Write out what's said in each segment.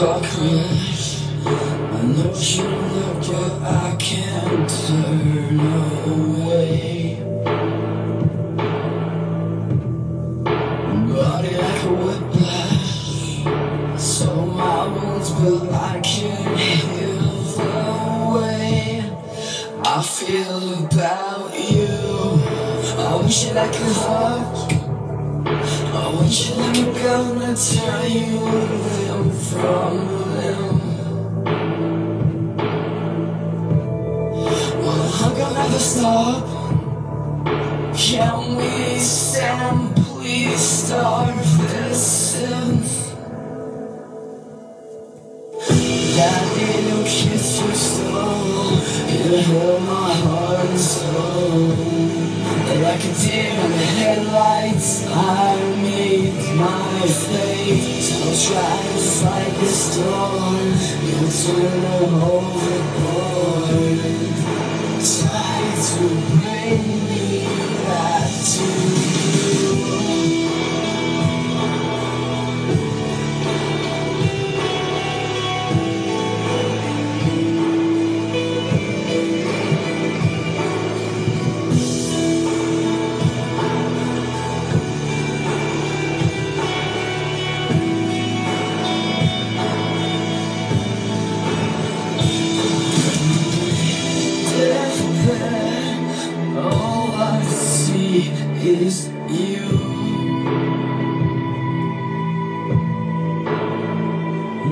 crash. I know you look, but I can't turn away. Body like a whiplash. So my wounds, but I can't heal the way I feel about you. I wish that I could hug. I you to let me go and tell you stop. Can we simply starve this synth? That little kiss you stole, it held my heart and soul. Like a deer in the headlights, I meet my fate. So try to fight the storm, you'll turn overboard. Try to bring All I see is you.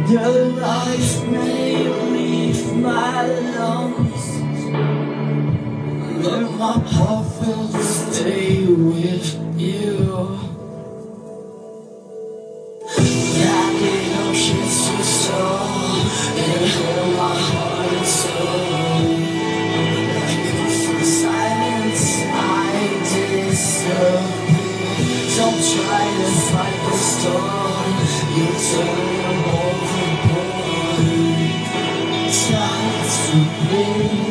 The life may leave my lungs, but my heart will fight the storm, you turn overboard. Try to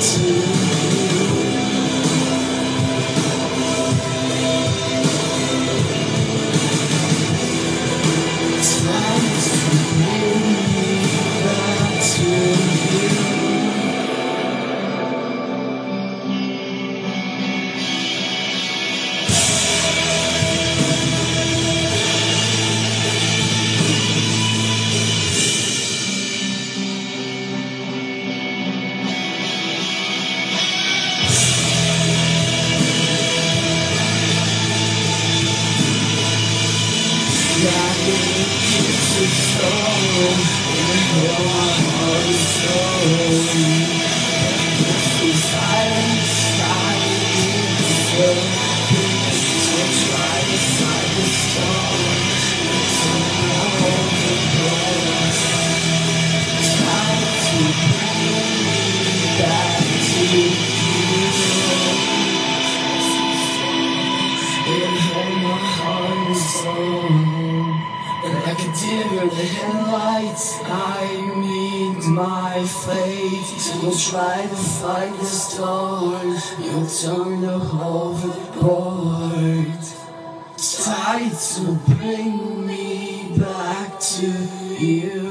to It held my heart and soul. And like a deer in headlights, I meet my fate. You'll try to fight the storm, you'll turn the overboard. Try to bring me back to you.